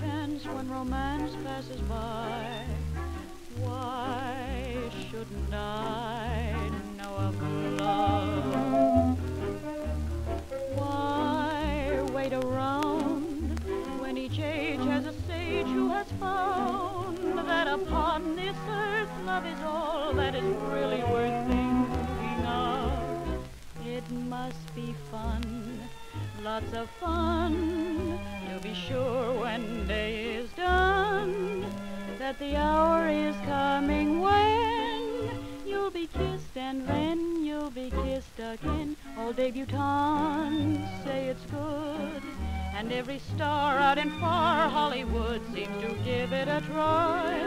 romance passes by. Why shouldn't I know of love? Why wait around when each age has a sage who has found that upon this earth love is all that is really worth thinking of? It must be fun, lots of fun, that the hour is coming when you'll be kissed and then you'll be kissed again. All debutantes say it's good, and every star out in far Hollywood seems to give it a try.